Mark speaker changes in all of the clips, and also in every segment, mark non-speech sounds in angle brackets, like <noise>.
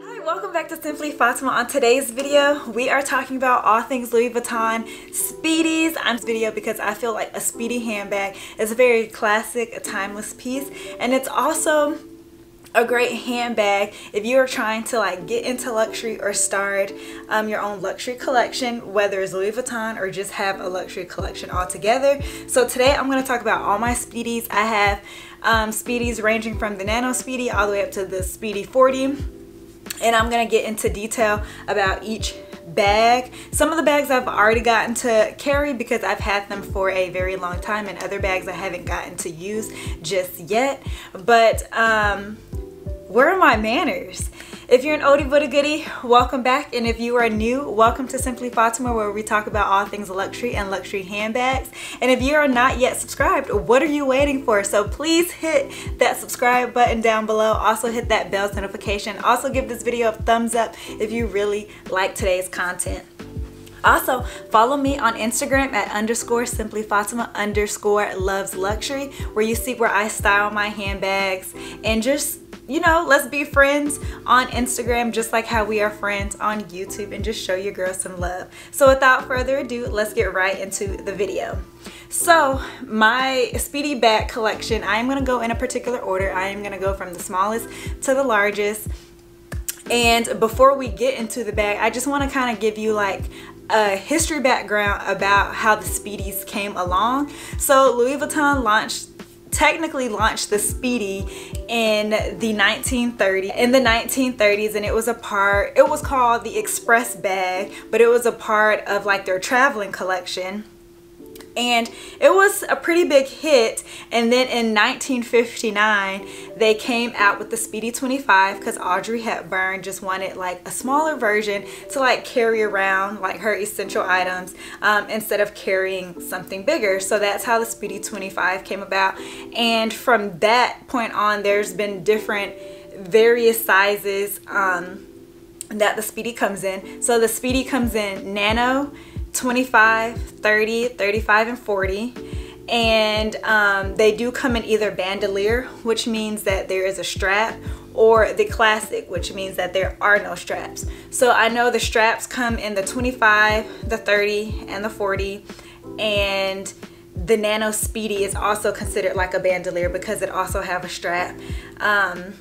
Speaker 1: Hi, welcome back to Simply Fatima. On today's video, we are talking about all things Louis Vuitton Speedies. I'm this video because I feel like a Speedy handbag is a very classic, a timeless piece, and it's also a great handbag if you are trying to like get into luxury or start um, your own luxury collection whether it's Louis Vuitton or just have a luxury collection altogether so today I'm going to talk about all my speedies I have um, speedies ranging from the nano speedy all the way up to the speedy 40 and I'm to get into detail about each bag. Some of the bags I've already gotten to carry because I've had them for a very long time and other bags I haven't gotten to use just yet. But um, where are my manners? If you're an oldie but a goodie, welcome back. And if you are new, welcome to Simply Fatima where we talk about all things luxury and luxury handbags. And if you are not yet subscribed, what are you waiting for? So please hit that subscribe button down below. Also hit that bell notification. Also give this video a thumbs up if you really like today's content. Also, follow me on Instagram at underscore simply Fatima underscore loves luxury where you see where I style my handbags and just you know, let's be friends on Instagram just like how we are friends on YouTube and just show your girl some love. So without further ado, let's get right into the video. So my Speedy bag collection, I am going to go in a particular order. I am going to go from the smallest to the largest. And before we get into the bag, I just want to kind of give you like a history background about how the Speedies came along. So Louis Vuitton launched technically launched the Speedy in the 1930s in the 1930s and it was a part it was called the Express bag but it was a part of like their traveling collection and it was a pretty big hit. And then in 1959 they came out with the Speedy 25 because Audrey Hepburn just wanted like a smaller version to like carry around like her essential items um, instead of carrying something bigger. So that's how the Speedy 25 came about. And from that point on there's been different various sizes um, that the Speedy comes in. So the Speedy comes in nano 25, 30, 35, and 40. And um, they do come in either bandolier, which means that there is a strap, or the classic, which means that there are no straps. So I know the straps come in the 25, the 30, and the 40. And the Nano Speedy is also considered like a bandolier because it also have a strap. Um,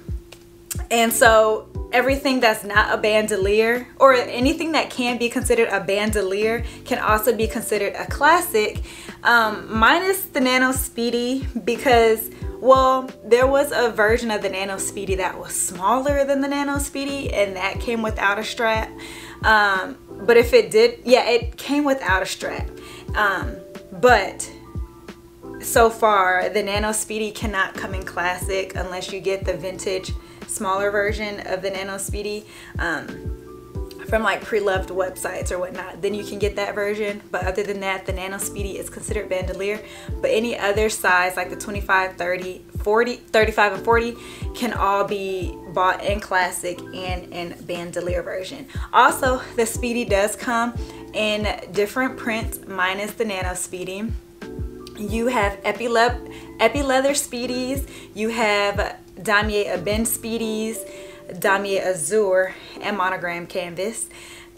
Speaker 1: and so everything that's not a bandolier or anything that can be considered a bandolier can also be considered a classic um, minus the Nano Speedy because well there was a version of the Nano Speedy that was smaller than the Nano Speedy and that came without a strap. Um, but if it did yeah it came without a strap. Um, but so far the Nano Speedy cannot come in classic unless you get the vintage smaller version of the Nano Speedy um, from like pre-loved websites or whatnot. Then you can get that version but other than that the Nano Speedy is considered bandolier. But any other size like the 25 30 40 35 and 40 can all be bought in classic and in bandolier version. Also the Speedy does come in different prints minus the Nano Speedy you have epi, le epi leather speedies you have Damier Ebene Speedies, Damier Azur, and Monogram Canvas.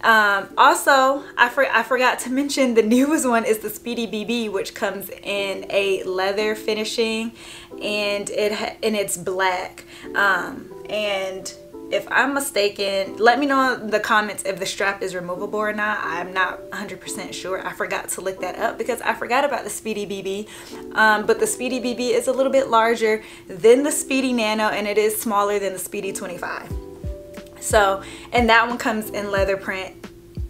Speaker 1: Um, also, I, for, I forgot to mention the <laughs> newest one is the Speedy BB, which comes in a leather finishing and it and it's black. Um, and if I'm mistaken, let me know in the comments if the strap is removable or not. I'm not 100% sure. I forgot to look that up because I forgot about the Speedy BB. Um, but the Speedy BB is a little bit larger than the Speedy Nano and it is smaller than the Speedy 25. So, and that one comes in leather print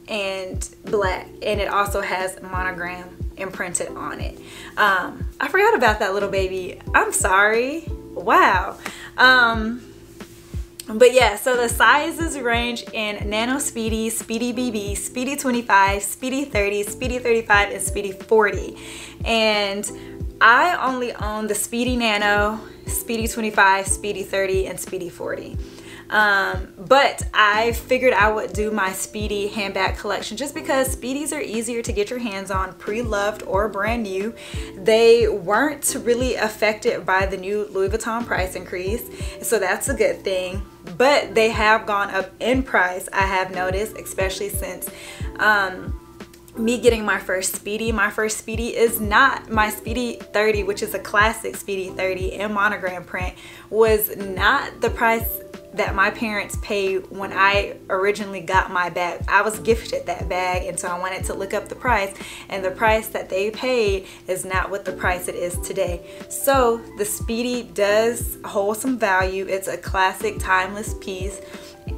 Speaker 1: and black and it also has monogram imprinted on it. Um, I forgot about that little baby. I'm sorry. Wow. Um, but yeah, so the sizes range in Nano Speedy, Speedy BB, Speedy 25, Speedy 30, Speedy 35, and Speedy 40. And I only own the Speedy Nano, Speedy 25, Speedy 30, and Speedy 40. Um, but I figured I would do my Speedy handbag collection just because Speedies are easier to get your hands on, pre-loved or brand new. They weren't really affected by the new Louis Vuitton price increase, so that's a good thing. But they have gone up in price, I have noticed, especially since um, me getting my first Speedy. My first Speedy is not my Speedy 30, which is a classic Speedy 30 in monogram print, was not the price that my parents paid when I originally got my bag. I was gifted that bag and so I wanted to look up the price and the price that they paid is not what the price it is today. So the Speedy does hold some value. It's a classic timeless piece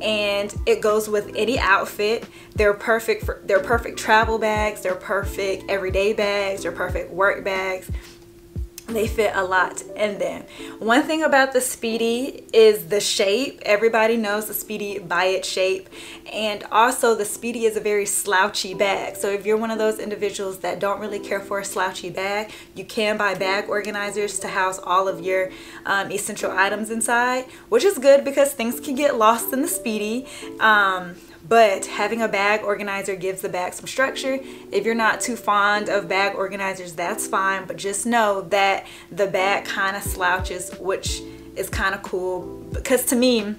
Speaker 1: and it goes with any outfit. They're perfect for they're perfect travel bags, they're perfect everyday bags, they're perfect work bags they fit a lot in them. One thing about the Speedy is the shape. Everybody knows the Speedy by its shape. And also the Speedy is a very slouchy bag. So if you're one of those individuals that don't really care for a slouchy bag, you can buy bag organizers to house all of your um, essential items inside, which is good because things can get lost in the Speedy. Um, but having a bag organizer gives the bag some structure. If you're not too fond of bag organizers, that's fine, but just know that the bag kind of slouches, which is kind of cool because to me,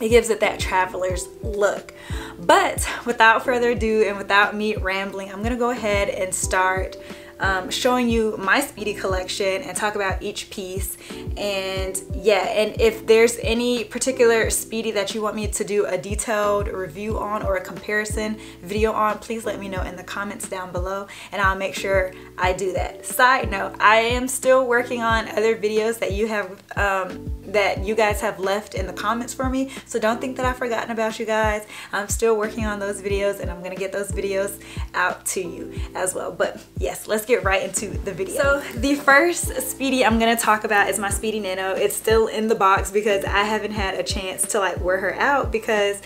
Speaker 1: it gives it that traveler's look. But without further ado and without me rambling, I'm gonna go ahead and start um, showing you my Speedy collection and talk about each piece. And yeah, and if there's any particular Speedy that you want me to do a detailed review on or a comparison video on, please let me know in the comments down below and I'll make sure I do that. Side note, I am still working on other videos that you have um, that you guys have left in the comments for me. So don't think that I've forgotten about you guys. I'm still working on those videos and I'm gonna get those videos out to you as well. But yes, let's get right into the video. So the first Speedy I'm gonna talk about is my Speedy Nano. It's still in the box because I haven't had a chance to like wear her out because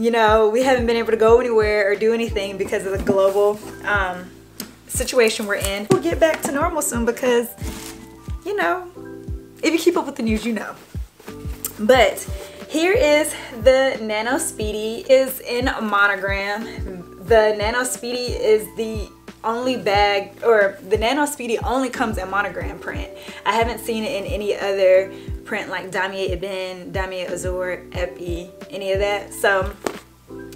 Speaker 1: you know, we haven't been able to go anywhere or do anything because of the global um, situation we're in. We'll get back to normal soon because, you know, if you keep up with the news, you know. But here is the Nano Speedy is in monogram. The Nano Speedy is the only bag or the Nano Speedy only comes in monogram print. I haven't seen it in any other print like Damier Ebene, Damier Azur, Epi, any of that. So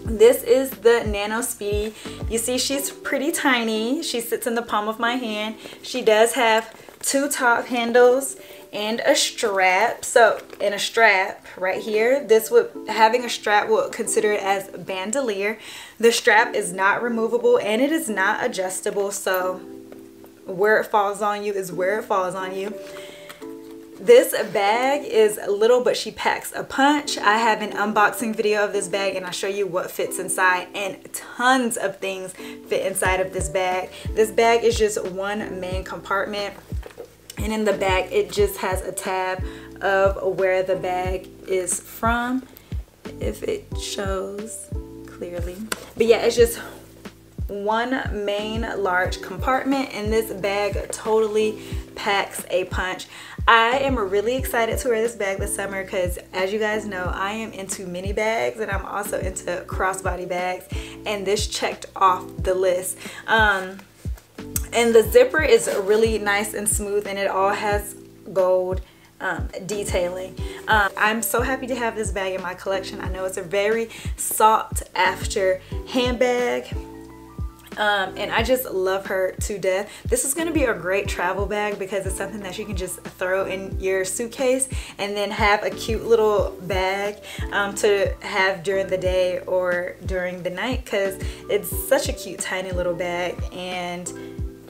Speaker 1: this is the Nano Speedy. You see she's pretty tiny. She sits in the palm of my hand. She does have two top handles and a strap. So in a strap right here. This would having a strap will consider it as bandolier. The strap is not removable and it is not adjustable. So where it falls on you is where it falls on you. This bag is little but she packs a punch. I have an unboxing video of this bag and i'll show you what fits inside. And tons of things fit inside of this bag. This bag is just one main compartment and in the back it just has a tab of where the bag is from if it shows clearly. But yeah it's just one main large compartment and this bag totally packs a punch. I am really excited to wear this bag this summer because as you guys know I am into mini bags and I'm also into crossbody bags and this checked off the list. Um, and the zipper is really nice and smooth and it all has gold um, detailing. Um, I'm so happy to have this bag in my collection. I know it's a very sought after handbag. Um, and I just love her to death. This is going to be a great travel bag because it's something that you can just throw in your suitcase and then have a cute little bag um, to have during the day or during the night because it's such a cute tiny little bag and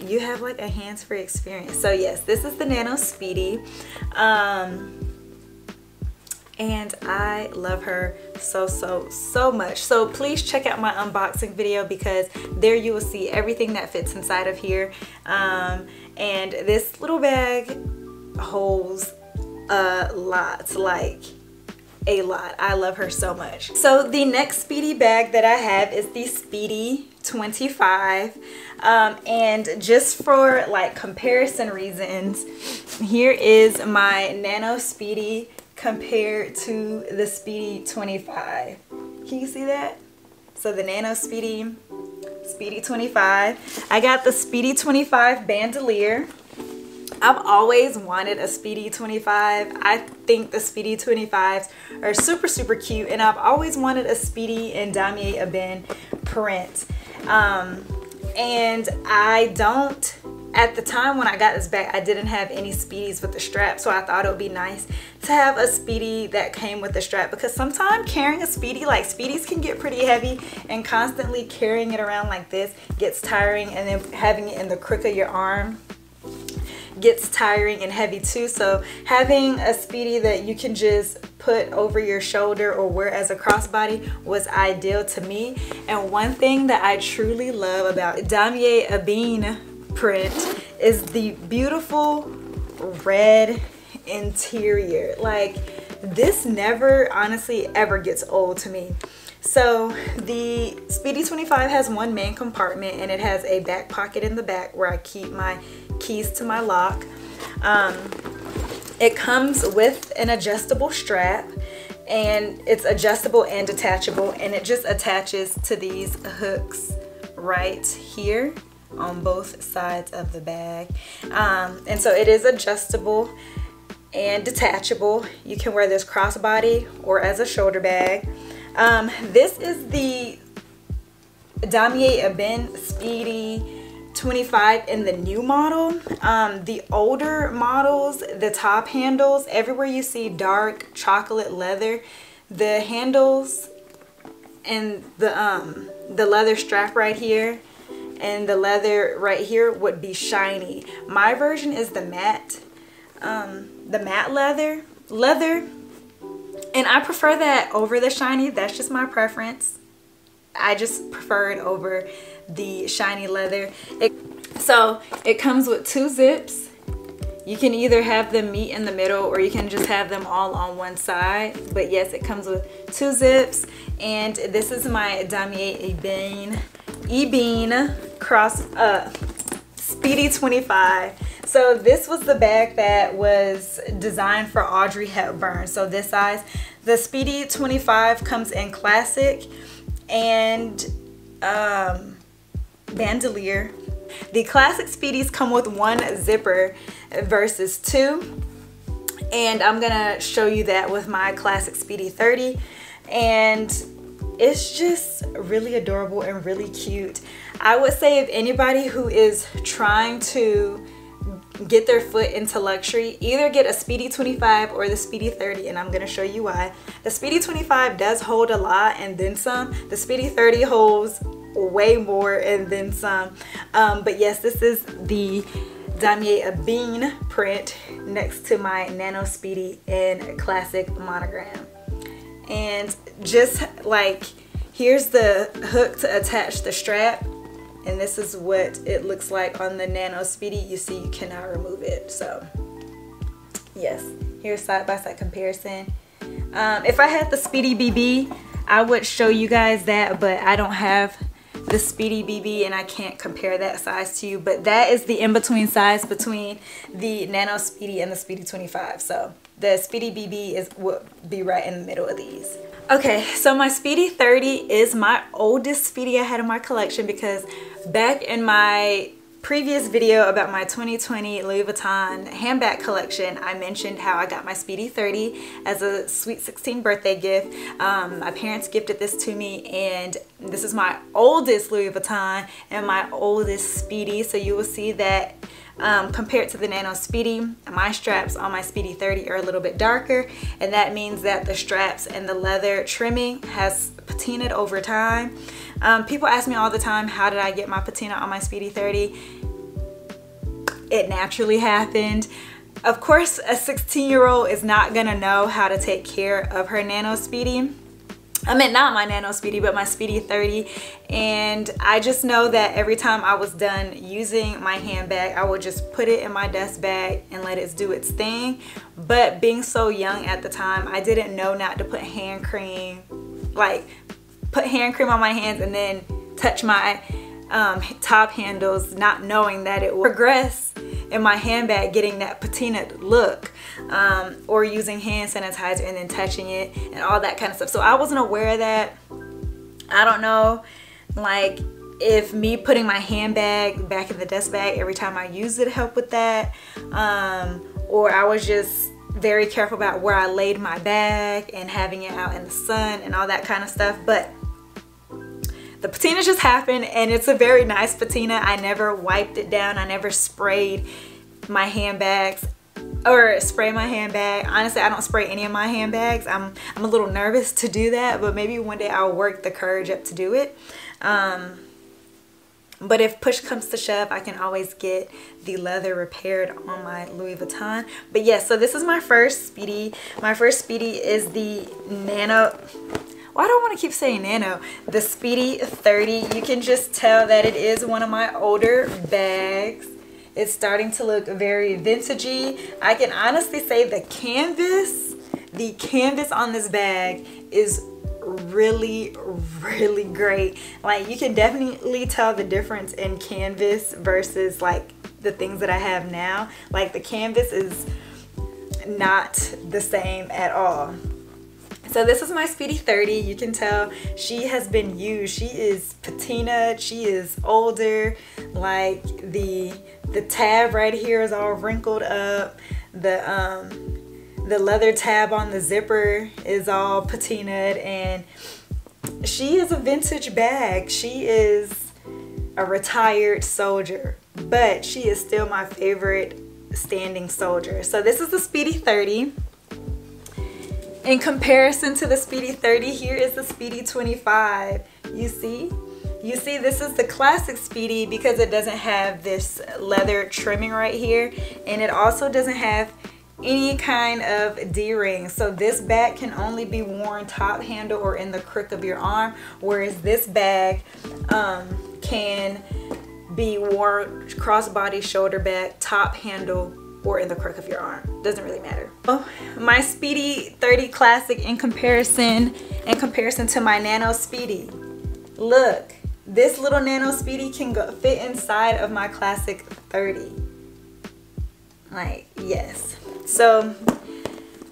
Speaker 1: you have like a hands-free experience. So yes, this is the Nano Speedy. Um, and I love her so so so much. So please check out my unboxing video because there you will see everything that fits inside of here. Um, and this little bag holds a lot like a lot. I love her so much. So the next speedy bag that I have is the speedy 25 um, and just for like comparison reasons here is my nano speedy compared to the Speedy 25. Can you see that? So the Nano Speedy, Speedy 25. I got the Speedy 25 bandolier. I've always wanted a Speedy 25. I think the Speedy 25s are super, super cute. And I've always wanted a Speedy and Damier Ebene print. Um, and I don't at the time when I got this bag, I didn't have any Speedies with the strap, so I thought it would be nice to have a Speedy that came with the strap because sometimes carrying a Speedy, like Speedies can get pretty heavy and constantly carrying it around like this gets tiring and then having it in the crook of your arm gets tiring and heavy too. So having a Speedy that you can just put over your shoulder or wear as a crossbody was ideal to me. And one thing that I truly love about Damier Ebene print is the beautiful red interior. Like this never honestly ever gets old to me. So the Speedy 25 has one main compartment and it has a back pocket in the back where I keep my keys to my lock. Um, it comes with an adjustable strap and it's adjustable and detachable and it just attaches to these hooks right here on both sides of the bag. Um, and so it is adjustable and detachable. You can wear this crossbody or as a shoulder bag. Um, this is the Damier Ebene Speedy 25 in the new model. Um, the older models, the top handles, everywhere you see dark chocolate leather, the handles and the um, the leather strap right here and the leather right here would be shiny. My version is the matte, um, the matte leather, leather, and I prefer that over the shiny. That's just my preference. I just prefer it over the shiny leather. It, so it comes with two zips. You can either have them meet in the middle or you can just have them all on one side. But yes, it comes with two zips. And this is my Damier Ebene Ebene Cross uh, Speedy 25. So this was the bag that was designed for Audrey Hepburn. So this size, the Speedy 25 comes in classic and um, bandolier. The classic Speedies come with one zipper versus two. And I'm gonna show you that with my classic Speedy 30. And it's just really adorable and really cute. I would say if anybody who is trying to get their foot into luxury, either get a Speedy 25 or the Speedy 30 and I'm going to show you why. The Speedy 25 does hold a lot and then some. The Speedy 30 holds way more and then some. Um, but yes, this is the Damier Ebene print next to my Nano Speedy in classic monogram and just like here's the hook to attach the strap. And this is what it looks like on the Nano Speedy. You see you cannot remove it. So yes here's side by side comparison. Um, if I had the Speedy BB I would show you guys that but I don't have the Speedy BB and I can't compare that size to you. But that is the in-between size between the Nano Speedy and the Speedy 25 so the Speedy BB is will be right in the middle of these. Okay, so my Speedy 30 is my oldest Speedy I had in my collection because back in my previous video about my 2020 Louis Vuitton handbag collection, I mentioned how I got my Speedy 30 as a sweet 16 birthday gift. Um, my parents gifted this to me and this is my oldest Louis Vuitton and my oldest Speedy. So you will see that um, compared to the Nano Speedy, my straps on my Speedy 30 are a little bit darker and that means that the straps and the leather trimming has patinaed over time. Um, people ask me all the time, how did I get my patina on my Speedy 30? It naturally happened. Of course, a 16 year old is not gonna know how to take care of her Nano Speedy I meant not my Nano Speedy, but my Speedy 30. And I just know that every time I was done using my handbag, I would just put it in my dust bag and let it do its thing. But being so young at the time, I didn't know not to put hand cream, like put hand cream on my hands and then touch my um, top handles, not knowing that it would progress in my handbag getting that patina look um, or using hand sanitizer and then touching it and all that kind of stuff. So I wasn't aware of that. I don't know like if me putting my handbag back in the dust bag every time I use it helped with that um, or I was just very careful about where I laid my bag and having it out in the sun and all that kind of stuff but the patina just happened and it's a very nice patina I never wiped it down I never sprayed my handbags or spray my handbag honestly I don't spray any of my handbags I'm I'm a little nervous to do that but maybe one day I'll work the courage up to do it um, but if push comes to shove, I can always get the leather repaired on my Louis Vuitton. But yes, yeah, so this is my first Speedy. My first Speedy is the Nano why do I want to keep saying nano? The Speedy 30. You can just tell that it is one of my older bags. It's starting to look very vintagey. I can honestly say the canvas, the canvas on this bag is really really great. Like you can definitely tell the difference in canvas versus like the things that I have now. Like the canvas is not the same at all so this is my Speedy 30. You can tell she has been used. She is patina. She is older. Like the the tab right here is all wrinkled up. The um the leather tab on the zipper is all patinaed and she is a vintage bag. She is a retired soldier, but she is still my favorite standing soldier. So this is the Speedy 30. In comparison to the Speedy 30, here is the Speedy 25. You see? You see, this is the classic Speedy because it doesn't have this leather trimming right here. And it also doesn't have any kind of D-ring. So this bag can only be worn top handle or in the crook of your arm, whereas this bag um, can be worn crossbody shoulder bag, top handle, or in the crook of your arm. Doesn't really matter. Oh, my Speedy 30 Classic in comparison, in comparison to my Nano Speedy. Look, this little Nano Speedy can go, fit inside of my Classic 30. Like, yes. So,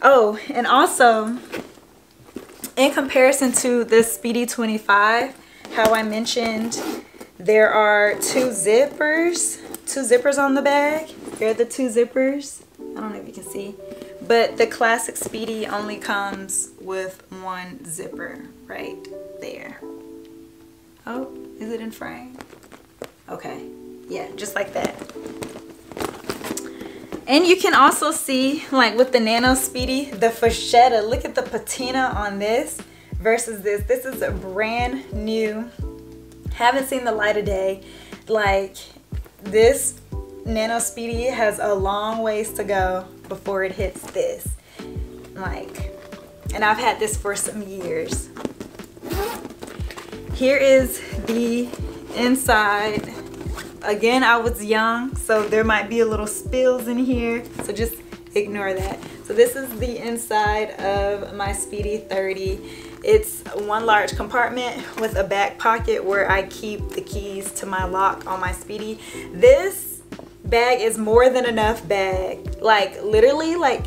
Speaker 1: oh, and also, in comparison to this Speedy 25, how I mentioned there are two zippers, two zippers on the bag. Are the two zippers. I don't know if you can see. But the classic Speedy only comes with one zipper right there. Oh, is it in frame? Okay, yeah, just like that. And you can also see, like with the Nano Speedy, the Vachetta. Look at the patina on this versus this. This is a brand new, haven't seen the light of day. Like this Nano Speedy has a long ways to go before it hits this. Like, and I've had this for some years. Here is the inside Again, I was young, so there might be a little spills in here, so just ignore that. So this is the inside of my Speedy 30. It's one large compartment with a back pocket where I keep the keys to my lock on my Speedy. This bag is more than enough bag. Like literally like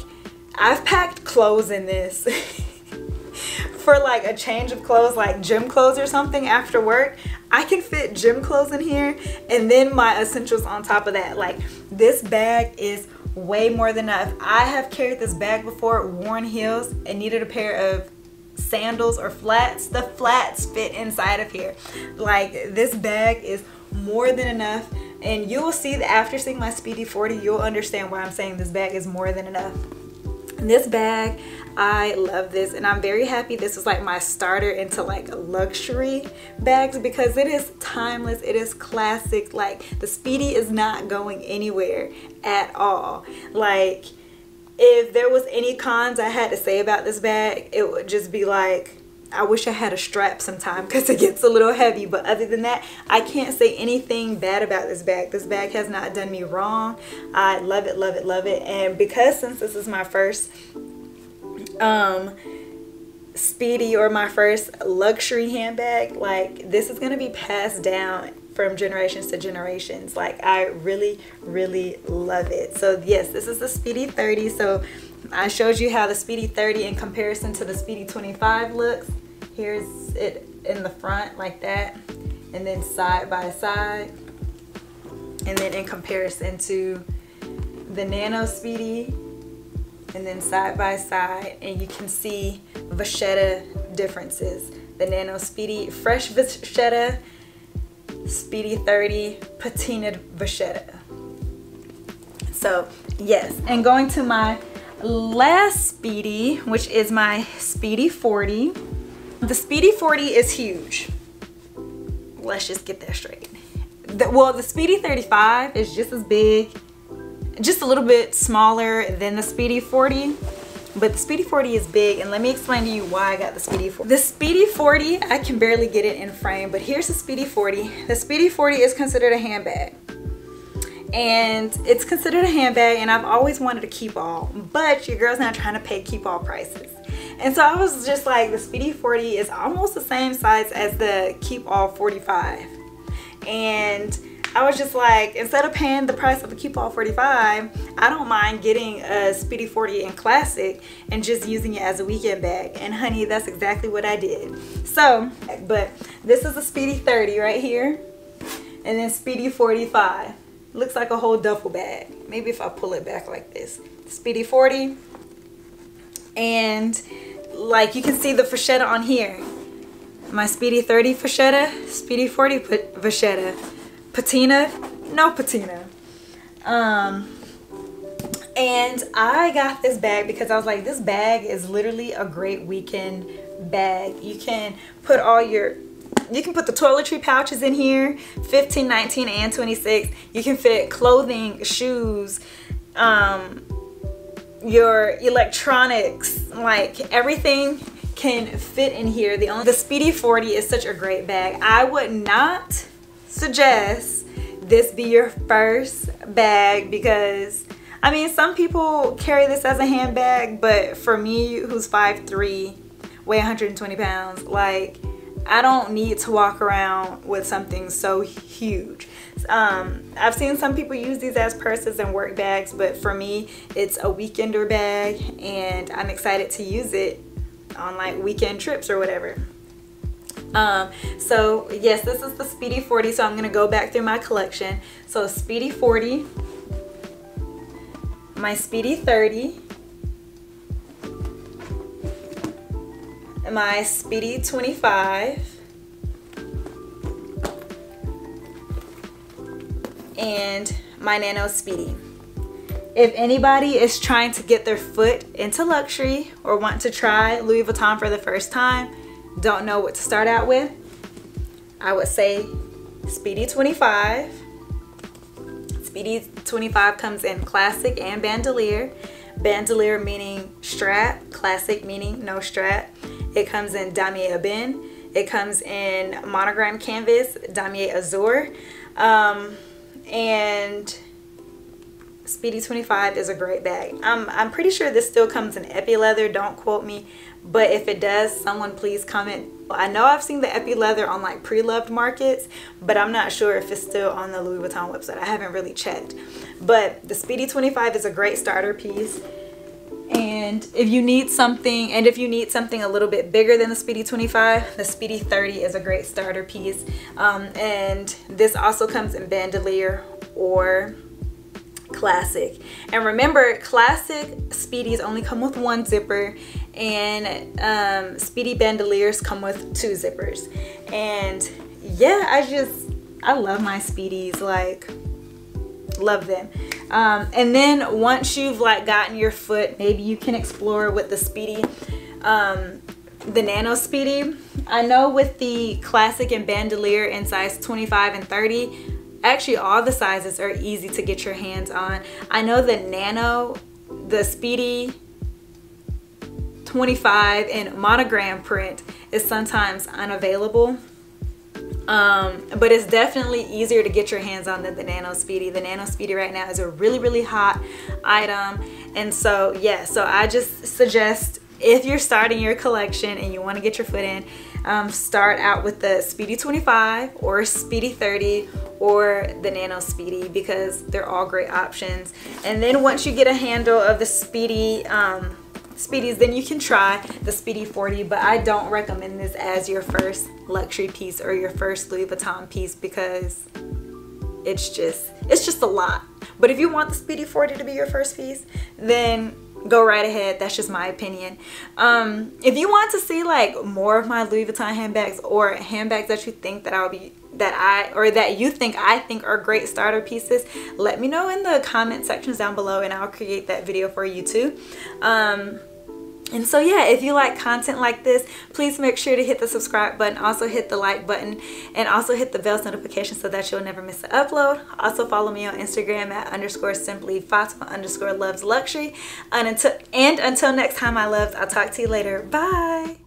Speaker 1: I've packed clothes in this. <laughs> for like a change of clothes like gym clothes or something after work I can fit gym clothes in here and then my essentials on top of that. Like this bag is way more than enough. I have carried this bag before, worn heels, and needed a pair of sandals or flats. The flats fit inside of here. Like this bag is more than enough and you will see that after seeing my Speedy 40, you'll understand why I'm saying this bag is more than enough. This bag, I love this and I'm very happy this is like my starter into like luxury bags because it is timeless, it is classic. Like the Speedy is not going anywhere at all. Like if there was any cons I had to say about this bag, it would just be like I wish I had a strap sometime because it gets a little heavy. But other than that, I can't say anything bad about this bag. This bag has not done me wrong. I love it, love it, love it. And because since this is my first um, speedy or my first luxury handbag, like this is going to be passed down from generations to generations. Like I really, really love it. So yes, this is the Speedy 30. So I showed you how the Speedy 30 in comparison to the Speedy 25 looks. Here's it in the front like that and then side by side. And then in comparison to the Nano Speedy and then side by side and you can see vachetta differences. The Nano Speedy Fresh Vachetta Speedy 30 patinaed vachetta. So yes, and going to my last Speedy, which is my Speedy 40. The Speedy 40 is huge. Let's just get that straight. The, well, the Speedy 35 is just as big, just a little bit smaller than the Speedy 40 but the Speedy 40 is big and let me explain to you why I got the Speedy 40. The Speedy 40, I can barely get it in frame, but here's the Speedy 40. The Speedy 40 is considered a handbag. And it's considered a handbag and I've always wanted a Keepall, but your girl's not trying to pay Keepall prices. And so I was just like, the Speedy 40 is almost the same size as the Keepall 45. And I was just like, instead of paying the price of a Keepall 45, I don't mind getting a Speedy 40 in Classic and just using it as a weekend bag. And honey, that's exactly what I did. So, but this is a Speedy 30 right here. And then Speedy 45. Looks like a whole duffel bag. Maybe if I pull it back like this. Speedy 40. And like you can see the Vachetta on here. My Speedy 30 Vachetta, Speedy 40 Vachetta patina, no patina. Um, and I got this bag because I was like, this bag is literally a great weekend bag. You can put all your you can put the toiletry pouches in here 15 19 and 26 you can fit clothing shoes um your electronics like everything can fit in here. The only the speedy 40 is such a great bag. I would not suggest this be your first bag because I mean some people carry this as a handbag but for me who's 5'3 weigh 120 pounds like I don't need to walk around with something so huge um, I've seen some people use these as purses and work bags but for me it's a weekender bag and I'm excited to use it on like weekend trips or whatever um, so yes, this is the Speedy 40. So I'm gonna go back through my collection. So Speedy 40, my Speedy 30, my Speedy 25, and my Nano Speedy. If anybody is trying to get their foot into luxury or want to try Louis Vuitton for the first time, don't know what to start out with, I would say Speedy 25. Speedy 25 comes in classic and bandolier. Bandolier meaning strap, classic meaning no strap. It comes in damier ebene. It comes in monogram canvas, damier azur. Um, and Speedy 25 is a great bag. I'm, I'm pretty sure this still comes in epi leather, don't quote me, but if it does, someone please comment. I know I've seen the epi leather on like pre-loved markets, but I'm not sure if it's still on the Louis Vuitton website. I haven't really checked. But the Speedy 25 is a great starter piece. And if you need something, and if you need something a little bit bigger than the Speedy 25, the Speedy 30 is a great starter piece. Um, and this also comes in bandolier or classic and remember classic speedies only come with one zipper and um, speedy bandoliers come with two zippers and yeah i just i love my speedies like love them um, and then once you've like gotten your foot maybe you can explore with the speedy um, the nano speedy i know with the classic and bandolier in size 25 and 30 actually all the sizes are easy to get your hands on. I know the Nano, the Speedy 25 in monogram print is sometimes unavailable. Um, but it's definitely easier to get your hands on than the Nano Speedy. The Nano Speedy right now is a really, really hot item. And so, yeah, so I just suggest if you're starting your collection and you want to get your foot in, um, start out with the Speedy 25 or Speedy 30 or the Nano Speedy because they're all great options. And then once you get a handle of the Speedy um, Speedies, then you can try the Speedy 40, but I don't recommend this as your first luxury piece or your first Louis Vuitton piece because it's just, it's just a lot. But if you want the Speedy 40 to be your first piece, then go right ahead that's just my opinion um, if you want to see like more of my Louis Vuitton handbags or handbags that you think that I'll be that I or that you think I think are great starter pieces let me know in the comment sections down below and I'll create that video for you too um, and so yeah, if you like content like this, please make sure to hit the subscribe button, also hit the like button, and also hit the bell's notification so that you'll never miss an upload. Also follow me on Instagram at underscore simply Fatima underscore loves luxury. And until, and until next time, my loves, I'll talk to you later. Bye!